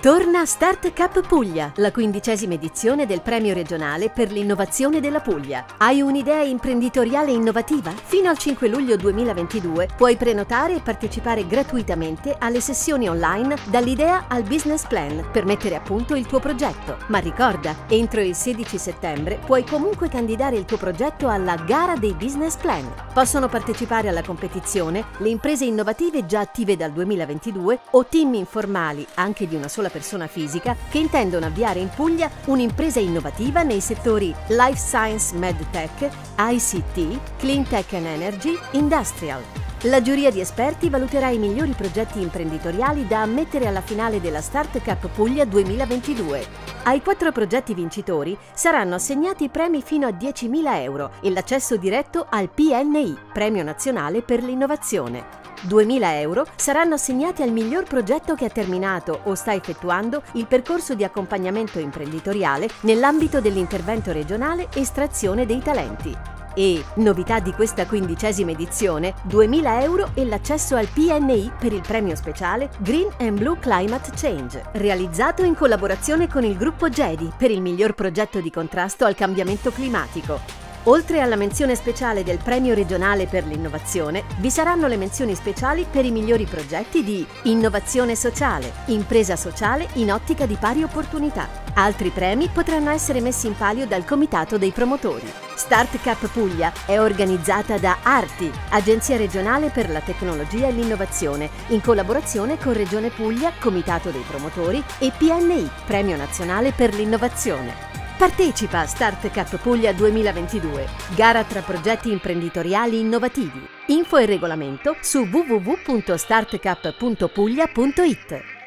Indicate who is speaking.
Speaker 1: Torna Start Cup Puglia, la quindicesima edizione del premio regionale per l'innovazione della Puglia. Hai un'idea imprenditoriale innovativa? Fino al 5 luglio 2022 puoi prenotare e partecipare gratuitamente alle sessioni online dall'idea al business plan per mettere a punto il tuo progetto. Ma ricorda, entro il 16 settembre puoi comunque candidare il tuo progetto alla gara dei business plan. Possono partecipare alla competizione le imprese innovative già attive dal 2022 o team informali, anche di una sola persona fisica che intendono avviare in Puglia un'impresa innovativa nei settori Life Science MedTech, ICT, Clean Tech and Energy, Industrial. La giuria di esperti valuterà i migliori progetti imprenditoriali da ammettere alla finale della Start Cup Puglia 2022. Ai quattro progetti vincitori saranno assegnati premi fino a 10.000 euro e l'accesso diretto al PNI, Premio Nazionale per l'Innovazione. 2.000 euro saranno assegnati al miglior progetto che ha terminato o sta effettuando il percorso di accompagnamento imprenditoriale nell'ambito dell'intervento regionale Estrazione dei talenti. E, novità di questa quindicesima edizione, 2.000 euro e l'accesso al PNI per il premio speciale Green and Blue Climate Change, realizzato in collaborazione con il gruppo GEDI per il miglior progetto di contrasto al cambiamento climatico. Oltre alla menzione speciale del Premio regionale per l'innovazione, vi saranno le menzioni speciali per i migliori progetti di innovazione sociale, impresa sociale in ottica di pari opportunità. Altri premi potranno essere messi in palio dal Comitato dei Promotori. Start Cup Puglia è organizzata da Arti, Agenzia regionale per la tecnologia e l'innovazione, in collaborazione con Regione Puglia, Comitato dei Promotori e PNI, Premio Nazionale per l'Innovazione. Partecipa a Start Cup Puglia 2022, gara tra progetti imprenditoriali innovativi. Info e regolamento su www.startcup.puglia.it.